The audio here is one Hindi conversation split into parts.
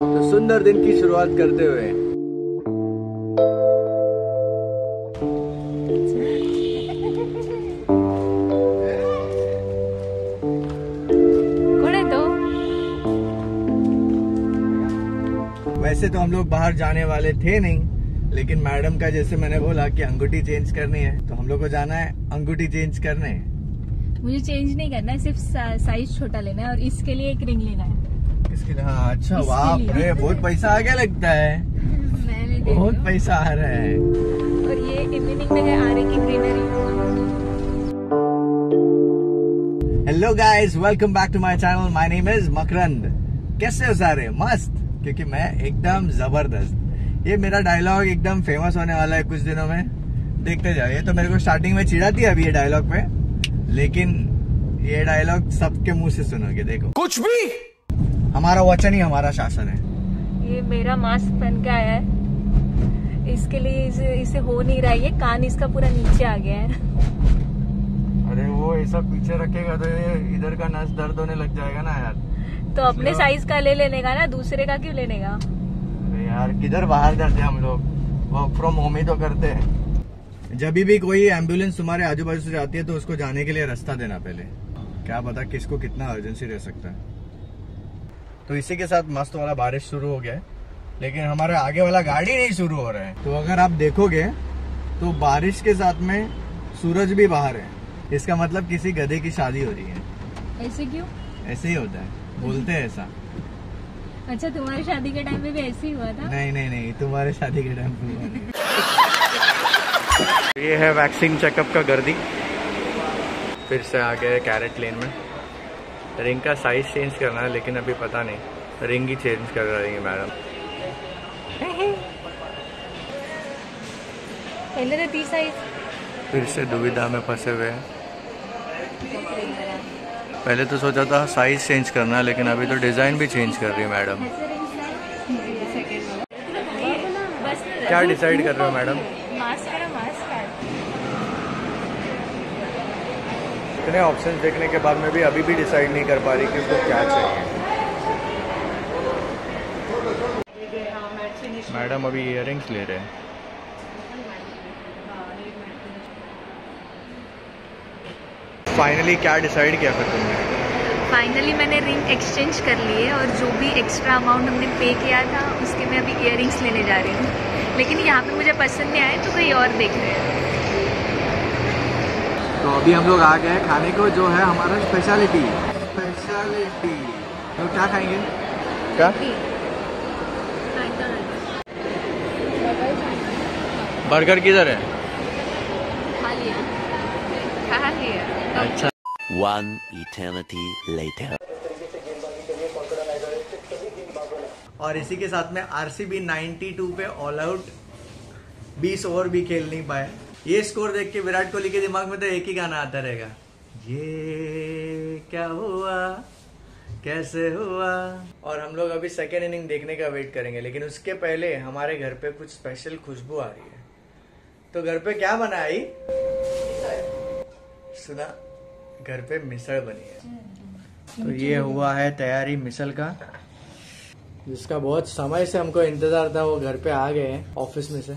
तो सुंदर दिन की शुरुआत करते हुए। तो। वैसे तो हम लोग बाहर जाने वाले थे नहीं लेकिन मैडम का जैसे मैंने बोला कि अंगूठी चेंज करनी है तो हम लोग को जाना है अंगूठी चेंज करने। मुझे चेंज नहीं करना है सिर्फ़ साइज़ छोटा लेना है और इसके लिए एक रिंग लेना है। किसके लिए हाँ अच्छा इसके बाप रे बहुत पैसा आ गया लगता है। बहुत पैसा आ रहा है। और ये इवनिंग में है आरे की greenery. Hello guys welcome back to my channel my name is Makarand कैसे हो सारे? मस्त क्योंकि मैं एकदम ज़बरदस्त। ये मेरा डायलॉग एकदम फ़ेमस होने वाला है कुछ दिनों में। देखते जाओ ये तो मेरे को स्टार्टिंग में चिढ़ाती है अभी ये डायलॉग पे। लेकिन ये डायलॉग सबके मुँह से सुनोगे देखो। कुछ भी! हमारा वचन ही हमारा शासन है। ये मेरा मास्क पहन के आया है। इसके लिए इसे, इसे हो नहीं रहा है। ये कान इसका पूरा नीचे आ गया है। अरे वो ऐसा पीछे रखेगा तो ये इधर का नस दर्द होने लग जाएगा ना यार। तो अपने साइज़ का ले लेने का ना दूसरे का क्यों लेने का अरे यार किधर बाहर जाते हैं हम लोग? वर्क फ्रॉम होम ही तो करते हैं। जब भी कोई एंबुलेंस तुम्हारे आजू बाजू से जाती है तो उसको जाने के लिए रास्ता देना पहले। क्या पता किसको कितना अर्जेंसी रह सकता है। तो इसी के साथ मस्त वाला बारिश शुरू हो गया है। लेकिन हमारा आगे वाला गाड़ी नहीं शुरू हो रहा है। तो अगर आप देखोगे तो बारिश के साथ में सूरज भी बाहर है। इसका मतलब किसी गधे की शादी हो रही है। ऐसे क्यों? ऐसे ही होता है। बोलते हैं ऐसा। अच्छा तुम्हारी शादी के टाइम में भी ऐसे ही हुआ था? नहीं नहीं नहीं तुम्हारे शादी के टाइम पे ये है वैक्सीन चेकअप का गर्दी। फिर से आ गए कैरेट लेन में। रिंग का साइज़ चेंज करना है लेकिन अभी पता नहीं। रिंग ही चेंज कर रही है मैडम पहले तो फिर से दुविधा में फंसे हुए हैं। पहले तो सोचा था साइज़ चेंज करना है लेकिन अभी तो डिज़ाइन भी चेंज कर रही है मैडम क्या डिसाइड कर रहे हो मैडम मास्क है मास्क है इतने ऑप्शन देखने के बाद में भी अभी भी डिसाइड नहीं कर पा रही कि उसको क्या चाहिए। मैडम अभी इयर ले रहे हैं। फाइनली क्या डिसाइड किया फिर तुमने? फाइनली मैंने रिंग एक्सचेंज कर ली है और जो भी एक्स्ट्रा अमाउंट हमने पे किया था उसके मैं अभी इयर लेने जा रही हूँ। लेकिन यहाँ पे मुझे पसंद नहीं आए तो कहीं और देख रहे हैं। तो अभी हम लोग आ गए हैं खाने को जो है हमारा स्पेशलिटी स्पेशलिटी तो क्या खाएँगे? क्या? बर्गर किधर है? अच्छा। One eternity later. और इसी के साथ में आरसीबी 92 पे ऑल आउट 20 ओवर भी खेल नहीं पाए। ये स्कोर देख के विराट कोहली के दिमाग में तो एक ही गाना आता रहेगा। ये क्या हुआ? कैसे हुआ? और हम लोग अभी सेकेंड इनिंग देखने का वेट करेंगे, लेकिन उसके पहले हमारे घर पे कुछ स्पेशल खुशबू आ रही है। तो घर पे क्या बना आई? सुना, घर पे मिसल बनी है। तो ये हुआ है तैयारी मिसल का, जिसका बहुत समय से हमको इंतज़ार था, वो घर पे आ गए ऑफ़िस में से।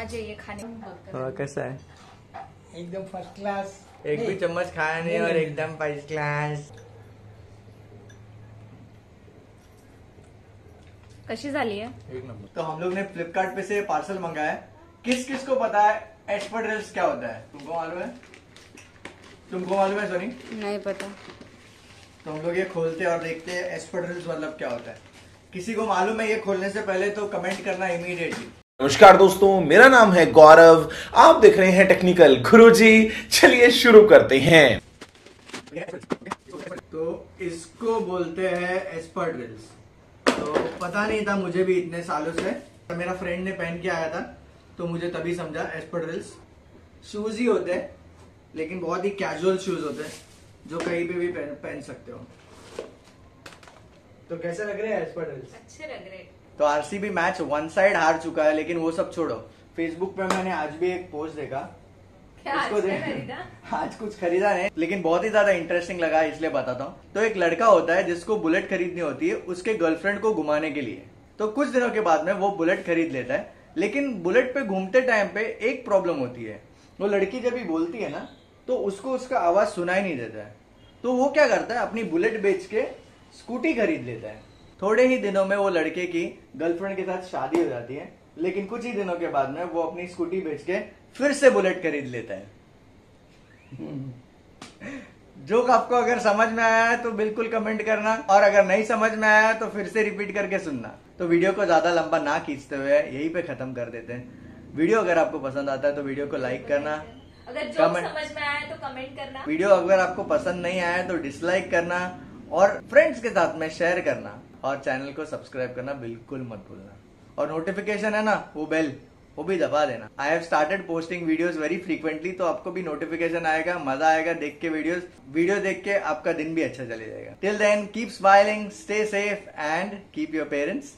ये खाने हाँ, कैसा है? एकदम फ़र्स्ट क्लास एक भी चम्मच खाया नहीं और एकदम फ़र्स्ट क्लास कशी झाली आहे? तो हम लोग ने फ्लिपकार्ट पे से पार्सल मंगाया है। किस किस को पता है? एक्सपर्ट क्या होता है? तुमको मालूम है? तुमको मालूम है सोनी नहीं पता। तो हम लोग ये खोलते हैं और देखते हैं एक्सपर्ट मतलब क्या होता है। किसी को मालूम है ये खोलने से पहले तो कमेंट करना इमीडिएटली नमस्कार दोस्तों मेरा नाम है गौरव। आप देख रहे हैं टेक्निकल गुरुजी। चलिए शुरू करते हैं। तो इसको बोलते हैं एक्सपर्ट ड्रिल्स तो पता नहीं था मुझे भी इतने सालों से। मेरा फ्रेंड ने पहन के आया था तो मुझे तभी समझा एक्सपर्ट ड्रिल्स शूज़ ही होते हैं लेकिन बहुत ही कैजुअल शूज़ होते हैं जो कहीं पे भी पहन, पहन सकते हो। तो कैसे लग रहे हैं एक्सपर्ट ड्रिल्स अच्छे लग रहे तो आरसीबी मैच वन साइड हार चुका है लेकिन वो सब छोड़ो। फेसबुक पे मैंने आज भी एक पोस्ट देखा। इसको देख- आज कुछ खरीदा नहीं लेकिन बहुत ही ज़्यादा इंटरेस्टिंग लगा इसलिए बताता हूँ। तो एक लड़का होता है जिसको बुलेट खरीदनी होती है उसके गर्लफ्रेंड को घुमाने के लिए। तो कुछ दिनों के बाद में वो बुलेट खरीद लेता है लेकिन बुलेट पे घूमते टाइम पे एक प्रॉब्लम होती है। वो लड़की जब भी बोलती है ना तो उसको उसका आवाज़ सुनाई नहीं देता है। तो वो क्या करता है अपनी बुलेट बेच के स्कूटी खरीद लेता है। थोड़े ही दिनों में वो लड़के की गर्लफ्रेंड के साथ शादी हो जाती है लेकिन कुछ ही दिनों के बाद में वो अपनी स्कूटी बेच के फिर से बुलेट खरीद लेता है। जोक आपको अगर समझ में आया है तो बिल्कुल कमेंट करना और अगर नहीं समझ में आया तो फिर से रिपीट करके सुनना। तो वीडियो को ज़्यादा लंबा ना खींचते हुए यहीं पे खत्म कर देते हैं। वीडियो अगर आपको पसंद आता है तो वीडियो को लाइक करना अगर जो समझ में आया तो कमेंट करना। वीडियो अगर आपको पसंद नहीं आया तो डिसलाइक करना और फ्रेंड्स के साथ में शेयर करना। और चैनल को सब्सक्राइब करना बिल्कुल मत भूलना। और नोटिफिकेशन है ना, वो बेल वो भी दबा देना। I have started posting videos very frequently तो आपको भी नोटिफिकेशन आएगा, मज़ा आएगा देख के वीडियोस वीडियो देख के आपका दिन भी अच्छा चले जाएगा। Till then keep smiling stay safe and keep your parents